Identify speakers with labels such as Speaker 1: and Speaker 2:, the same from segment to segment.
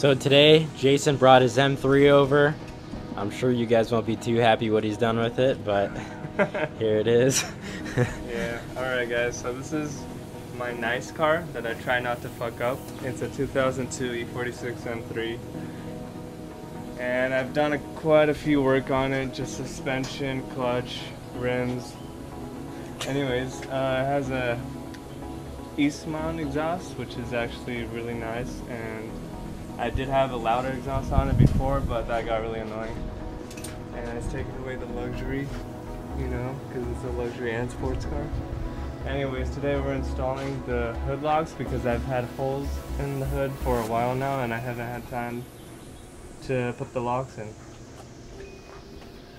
Speaker 1: So today, Jason brought his M3 over. I'm sure you guys won't be too happy what he's done with it, but here it is.
Speaker 2: yeah, alright guys, so this is my nice car that I try not to fuck up. It's a 2002 E46 M3. And I've done a, quite a few work on it, just suspension, clutch, rims. Anyways, uh, it has a Eisenmann exhaust, which is actually really nice. And I did have a louder exhaust on it before, but that got really annoying. And it's taking away the luxury, you know, because it's a luxury and sports car. Anyways, today we're installing the hood locks because I've had holes in the hood for a while now and I haven't had time to put the locks in.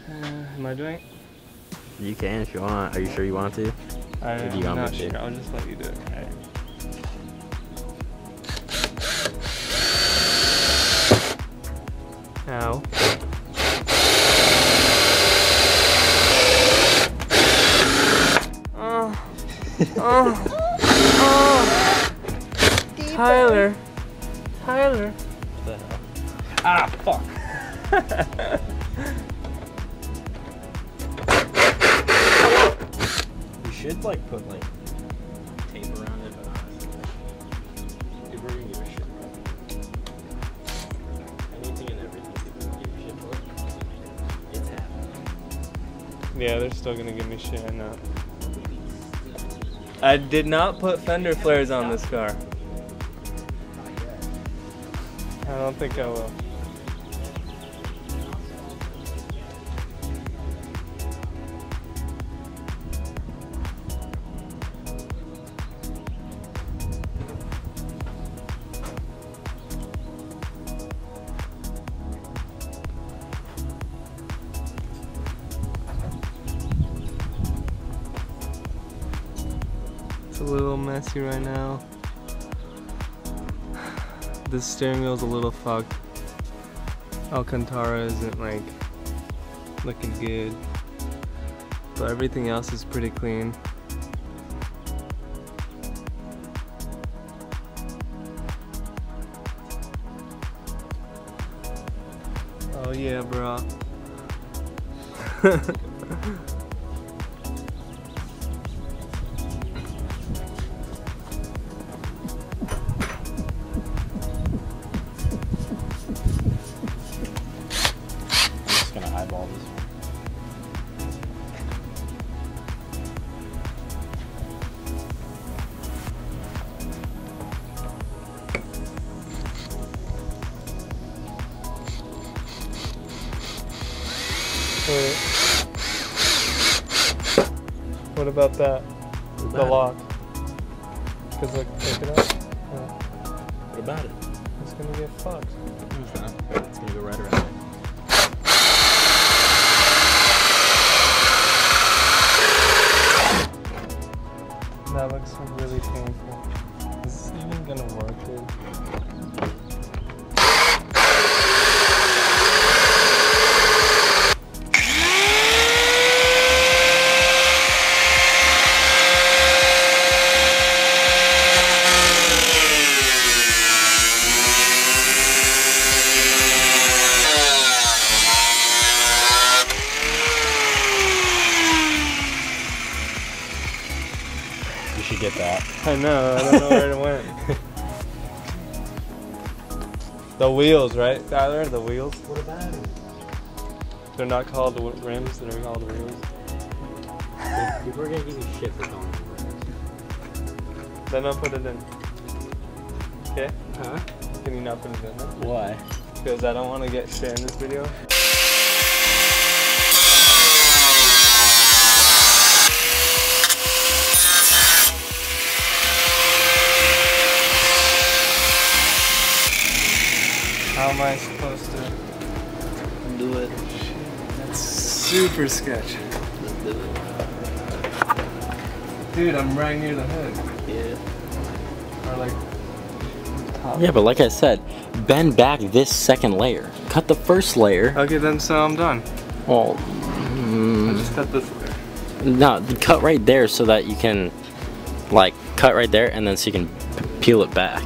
Speaker 2: Uh, am I doing it?
Speaker 1: You can if you want. Are you sure you want to?
Speaker 2: I, am not sure. I'll just let you do it. Oh. Oh. Tyler. Tyler.
Speaker 1: Ah, fuck. you should like put like tape around it, but honestly, people are gonna give a shit. Anything and everything people gonna give a shit for. It's happening.
Speaker 2: Yeah, they're still gonna give me shit. I know. I did not put fender flares on this car. I don't think I will. Little messy right now. This steering wheel's a little fucked. Alcantara isn't like looking good. But everything else is pretty clean. Oh yeah, bro. Wait. What about that?
Speaker 1: What
Speaker 2: the lock. Cause look, take it out.
Speaker 1: What about it?
Speaker 2: It's gonna get fucked.
Speaker 1: You should get that.
Speaker 2: I know, I don't know where it went. The wheels, right, Tyler? The wheels?
Speaker 1: What about it?
Speaker 2: They're not called the rims, they're called the wheels.
Speaker 1: People are gonna give me shit for calling them rims.
Speaker 2: Then I'll put it in. Okay?
Speaker 1: Huh?
Speaker 2: Can you not put it in then?
Speaker 1: Why?
Speaker 2: Because I don't want to get shit in this video. How am I supposed to
Speaker 1: Do it.
Speaker 2: That's super sketch.
Speaker 1: Let's do it.
Speaker 2: Dude, I'm right near the hood.
Speaker 1: Yeah.
Speaker 2: Or like top.
Speaker 1: Yeah, but like I said, bend back this second layer. Cut the first layer.
Speaker 2: Okay, then so I'm done.
Speaker 1: Well,
Speaker 2: I
Speaker 1: mm,
Speaker 2: just cut this layer.
Speaker 1: no, cut right there so that you can, like, cut right there and then so you can peel it back.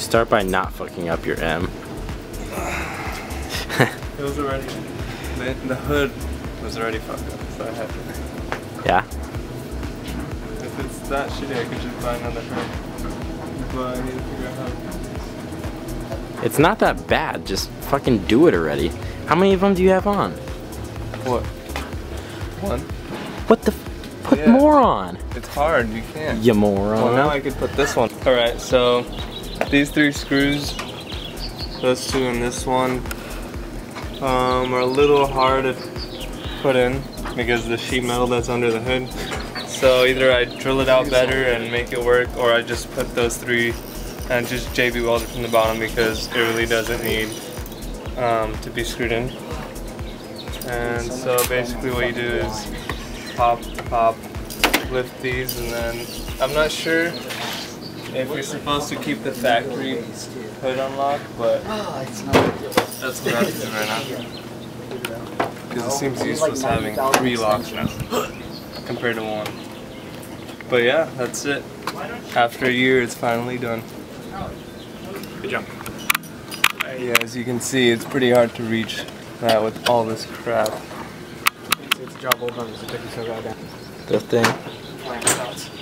Speaker 1: You start by not fucking up your M.
Speaker 2: It was already the, the hood was already fucked up, so I had to.
Speaker 1: Yeah?
Speaker 2: If it's that shitty, I could just buy another hood. But I need to figure out how.
Speaker 1: It's not that bad. Just fucking do it already. How many of them do you have on?
Speaker 2: What? One.
Speaker 1: What the? F- put
Speaker 2: Yeah.
Speaker 1: more on.
Speaker 2: It's hard. You can't.
Speaker 1: You moron.
Speaker 2: Well, now I could put this one. All right. So these three screws, those two and this one, um, are a little hard to put in because the sheet metal that's under the hood. So either I drill it out better and make it work, or I just put those three and just JB weld it from the bottom because it really doesn't need um, to be screwed in. And so basically what you do is pop, pop, lift these, and then I'm not sure if you're supposed to keep the factory hood unlocked, but that's what I'm doing right now. Because it seems useless having three locks now compared to one. But yeah, that's it. After a year, it's finally done.
Speaker 1: Good job.
Speaker 2: Yeah, as you can see, it's pretty hard to reach that with all this crap.
Speaker 3: It's a job well done. It's taking so goddamn.
Speaker 1: The thing.
Speaker 3: Playing with thoughts.